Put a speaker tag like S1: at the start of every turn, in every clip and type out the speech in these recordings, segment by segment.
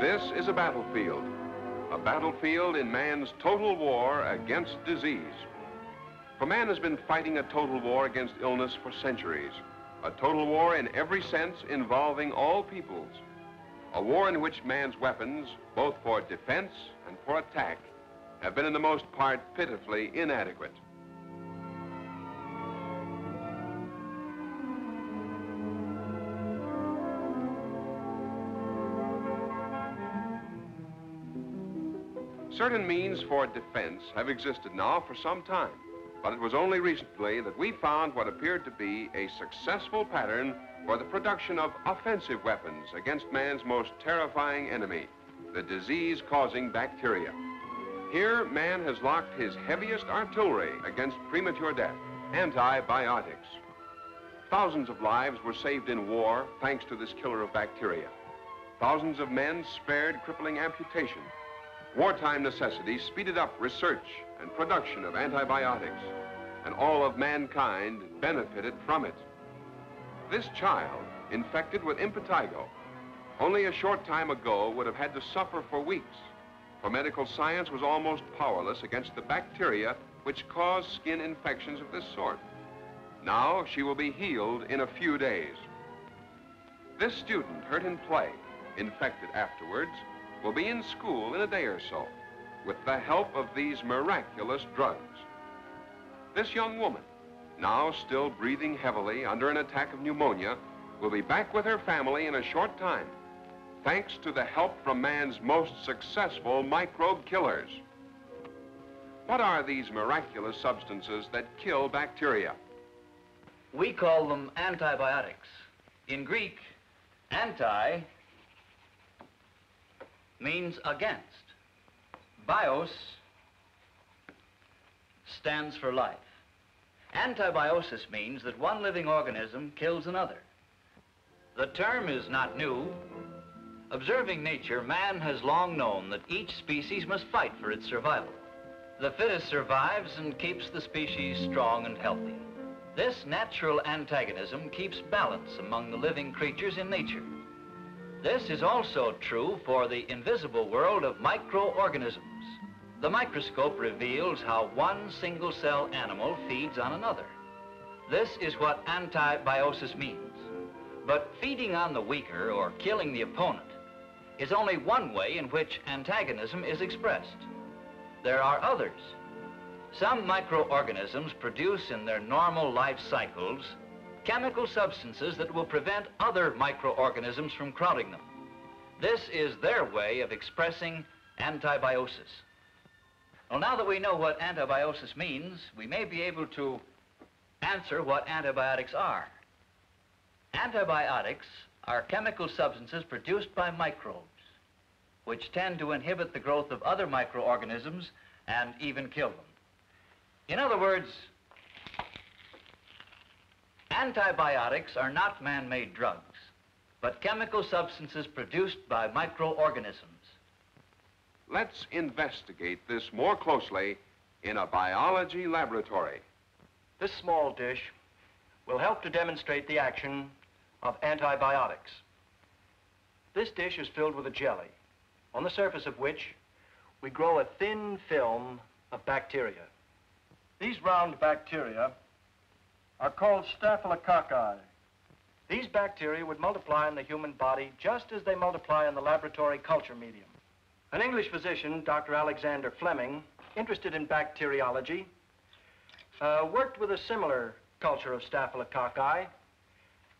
S1: This is a battlefield, a battlefield in man's total war against disease. For man has been fighting a total war against illness for centuries, a total war in every sense involving all peoples, a war in which man's weapons, both for defense and for attack, have been in the most part pitifully inadequate. Certain means for defense have existed now for some time, but it was only recently that we found what appeared to be a successful pattern for the production of offensive weapons against man's most terrifying enemy, the disease-causing bacteria. Here, man has locked his heaviest artillery against premature death, antibiotics. Thousands of lives were saved in war thanks to this killer of bacteria. Thousands of men spared crippling amputation Wartime necessities speeded up research and production of antibiotics, and all of mankind benefited from it. This child, infected with impetigo, only a short time ago would have had to suffer for weeks, for medical science was almost powerless against the bacteria which cause skin infections of this sort. Now she will be healed in a few days. This student, hurt in play, infected afterwards, will be in school in a day or so with the help of these miraculous drugs. This young woman, now still breathing heavily under an attack of pneumonia, will be back with her family in a short time, thanks to the help from man's most successful microbe killers. What are these miraculous substances that kill bacteria?
S2: We call them antibiotics. In Greek, anti means against. Bios stands for life. Antibiosis means that one living organism kills another. The term is not new. Observing nature, man has long known that each species must fight for its survival. The fittest survives and keeps the species strong and healthy. This natural antagonism keeps balance among the living creatures in nature. This is also true for the invisible world of microorganisms. The microscope reveals how one single-cell animal feeds on another. This is what antibiosis means. But feeding on the weaker or killing the opponent is only one way in which antagonism is expressed. There are others. Some microorganisms produce in their normal life cycles chemical substances that will prevent other microorganisms from crowding them. This is their way of expressing antibiosis. Well, now that we know what antibiosis means, we may be able to answer what antibiotics are. Antibiotics are chemical substances produced by microbes, which tend to inhibit the growth of other microorganisms and even kill them. In other words, Antibiotics are not man-made drugs, but chemical substances produced by microorganisms.
S1: Let's investigate this more closely in a biology laboratory.
S3: This small dish will help to demonstrate the action of antibiotics. This dish is filled with a jelly, on the surface of which we grow a thin film of bacteria. These round bacteria are called staphylococci. These bacteria would multiply in the human body just as they multiply in the laboratory culture medium. An English physician, Dr. Alexander Fleming, interested in bacteriology, uh, worked with a similar culture of staphylococci,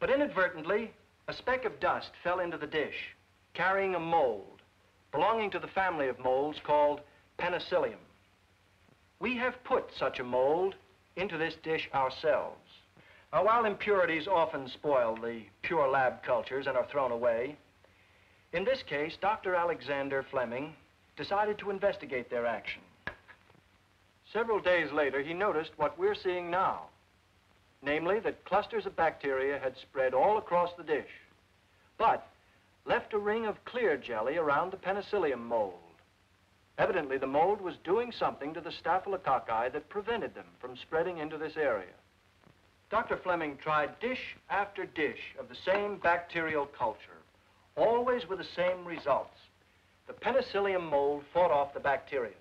S3: but inadvertently, a speck of dust fell into the dish, carrying a mold belonging to the family of molds called penicillium. We have put such a mold into this dish ourselves. Now, while impurities often spoil the pure lab cultures and are thrown away, in this case, Dr. Alexander Fleming decided to investigate their action. Several days later, he noticed what we're seeing now, namely that clusters of bacteria had spread all across the dish, but left a ring of clear jelly around the penicillium mold. Evidently, the mold was doing something to the staphylococci that prevented them from spreading into this area. Dr. Fleming tried dish after dish of the same bacterial culture, always with the same results. the penicillium mold fought off the bacteria.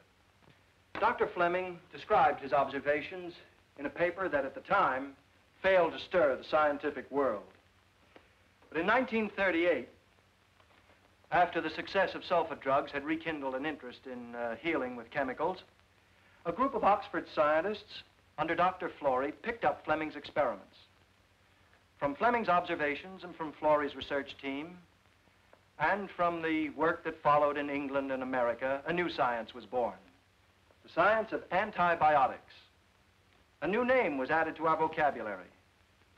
S3: Dr. Fleming described his observations in a paper that at the time failed to stir the scientific world. But in 1938, after the success of sulfa drugs had rekindled an interest in uh, healing with chemicals, a group of Oxford scientists under Dr. Florey picked up Fleming's experiments. From Fleming's observations and from Florey's research team, and from the work that followed in England and America, a new science was born. The science of antibiotics. A new name was added to our vocabulary,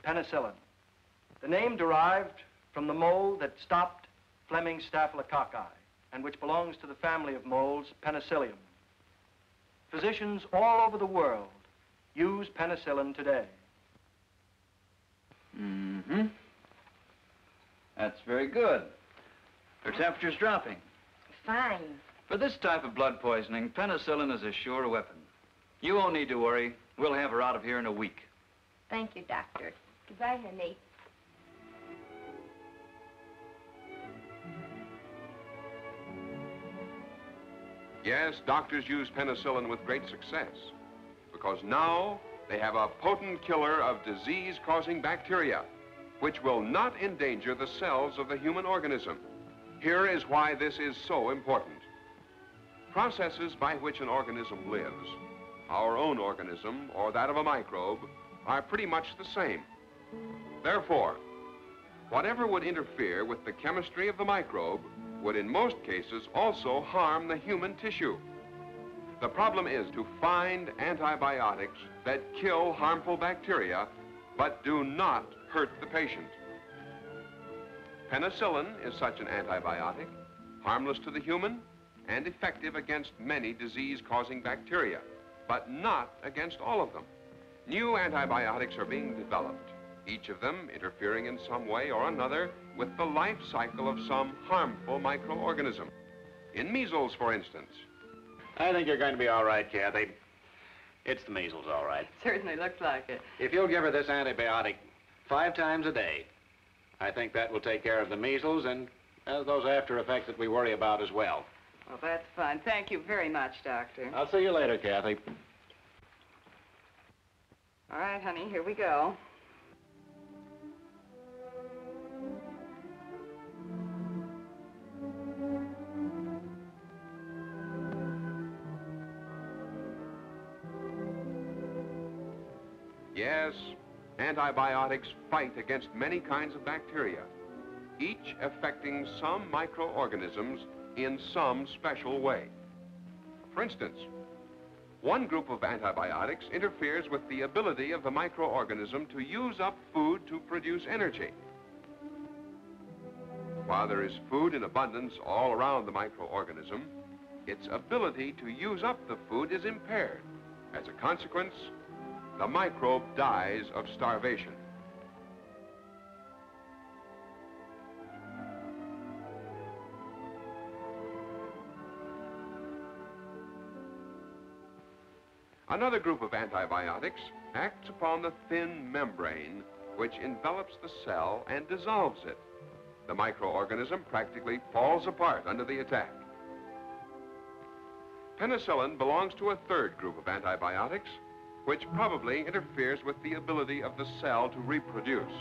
S3: penicillin. The name derived from the mold that stopped Fleming's staphylococci, and which belongs to the family of molds, penicillium. Physicians all over the world use penicillin today.
S2: Mm-hmm. That's very good. Her temperature's dropping.
S4: Fine.
S2: For this type of blood poisoning, penicillin is a sure weapon. You won't need to worry. We'll have her out of here in a week.
S4: Thank you, Doctor. Goodbye, honey.
S1: Yes, doctors use penicillin with great success because now they have a potent killer of disease-causing bacteria, which will not endanger the cells of the human organism. Here is why this is so important. Processes by which an organism lives, our own organism or that of a microbe, are pretty much the same. Therefore, whatever would interfere with the chemistry of the microbe would in most cases also harm the human tissue. The problem is to find antibiotics that kill harmful bacteria but do not hurt the patient. Penicillin is such an antibiotic, harmless to the human and effective against many disease-causing bacteria, but not against all of them. New antibiotics are being developed, each of them interfering in some way or another with the life cycle of some harmful microorganism. In measles, for instance,
S5: I think you're going to be all right, Kathy. It's the measles, all right.
S6: Certainly looks like it.
S5: If you'll give her this antibiotic five times a day, I think that will take care of the measles and uh, those after effects that we worry about as well.
S6: Well, that's fine. Thank you very much, Doctor.
S5: I'll see you later, Kathy.
S6: All right, honey, here we go.
S1: Antibiotics fight against many kinds of bacteria, each affecting some microorganisms in some special way. For instance, one group of antibiotics interferes with the ability of the microorganism to use up food to produce energy. While there is food in abundance all around the microorganism, its ability to use up the food is impaired. As a consequence, the microbe dies of starvation. Another group of antibiotics acts upon the thin membrane which envelops the cell and dissolves it. The microorganism practically falls apart under the attack. Penicillin belongs to a third group of antibiotics which probably interferes with the ability of the cell to reproduce.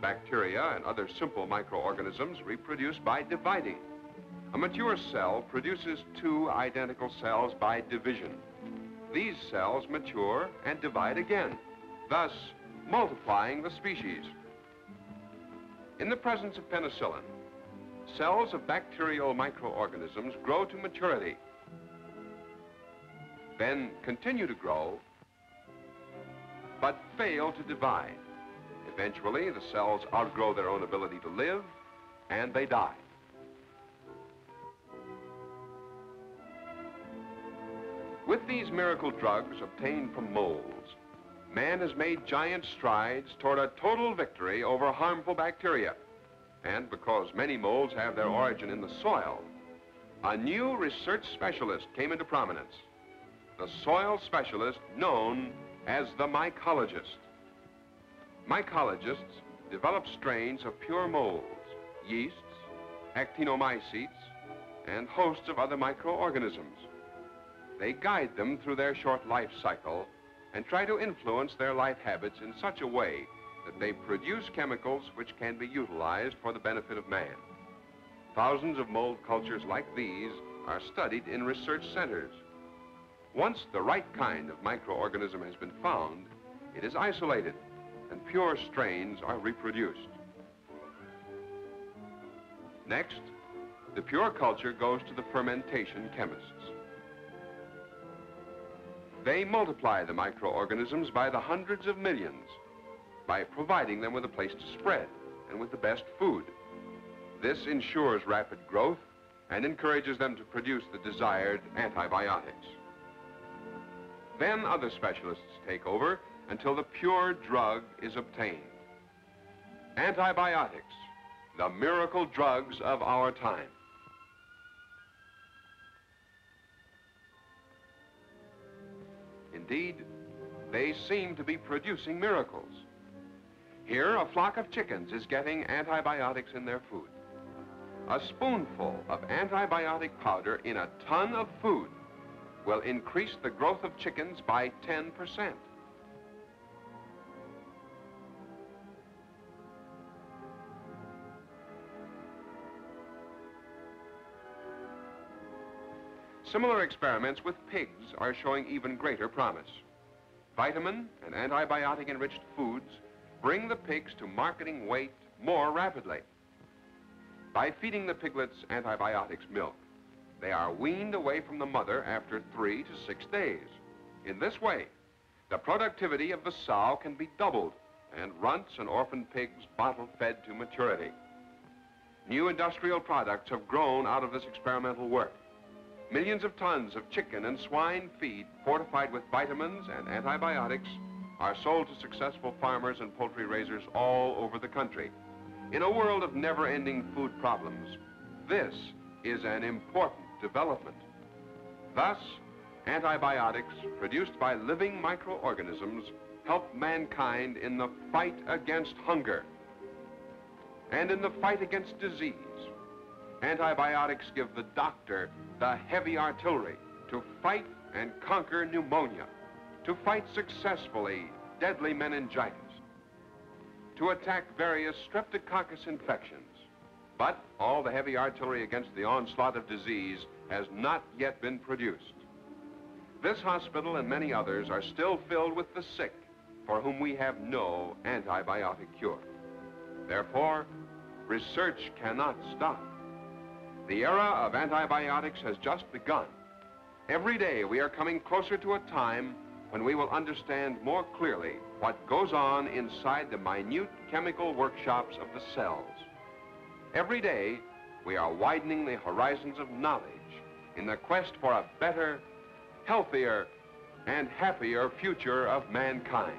S1: Bacteria and other simple microorganisms reproduce by dividing. A mature cell produces two identical cells by division. These cells mature and divide again, thus multiplying the species. In the presence of penicillin, cells of bacterial microorganisms grow to maturity, then continue to grow but fail to divide. Eventually, the cells outgrow their own ability to live, and they die. With these miracle drugs obtained from molds, man has made giant strides toward a total victory over harmful bacteria. And because many molds have their origin in the soil, a new research specialist came into prominence. The soil specialist known as the mycologist. Mycologists develop strains of pure molds, yeasts, actinomycetes, and hosts of other microorganisms. They guide them through their short life cycle and try to influence their life habits in such a way that they produce chemicals which can be utilized for the benefit of man. Thousands of mold cultures like these are studied in research centers. Once the right kind of microorganism has been found, it is isolated and pure strains are reproduced. Next, the pure culture goes to the fermentation chemists. They multiply the microorganisms by the hundreds of millions by providing them with a place to spread and with the best food. This ensures rapid growth and encourages them to produce the desired antibiotics. Then other specialists take over until the pure drug is obtained. Antibiotics, the miracle drugs of our time. Indeed, they seem to be producing miracles. Here, a flock of chickens is getting antibiotics in their food. A spoonful of antibiotic powder in a ton of food will increase the growth of chickens by 10%. Similar experiments with pigs are showing even greater promise. Vitamin and antibiotic-enriched foods bring the pigs to marketing weight more rapidly. By feeding the piglets antibiotics milk, they are weaned away from the mother after three to six days. In this way, the productivity of the sow can be doubled and runts and orphan pigs bottle fed to maturity. New industrial products have grown out of this experimental work. Millions of tons of chicken and swine feed fortified with vitamins and antibiotics are sold to successful farmers and poultry raisers all over the country. In a world of never-ending food problems, this is an important development. Thus, antibiotics produced by living microorganisms help mankind in the fight against hunger and in the fight against disease. Antibiotics give the doctor the heavy artillery to fight and conquer pneumonia, to fight successfully deadly meningitis, to attack various streptococcus infections. But all the heavy artillery against the onslaught of disease has not yet been produced. This hospital and many others are still filled with the sick for whom we have no antibiotic cure. Therefore, research cannot stop. The era of antibiotics has just begun. Every day we are coming closer to a time when we will understand more clearly what goes on inside the minute chemical workshops of the cells. Every day we are widening the horizons of knowledge in the quest for a better, healthier, and happier future of mankind.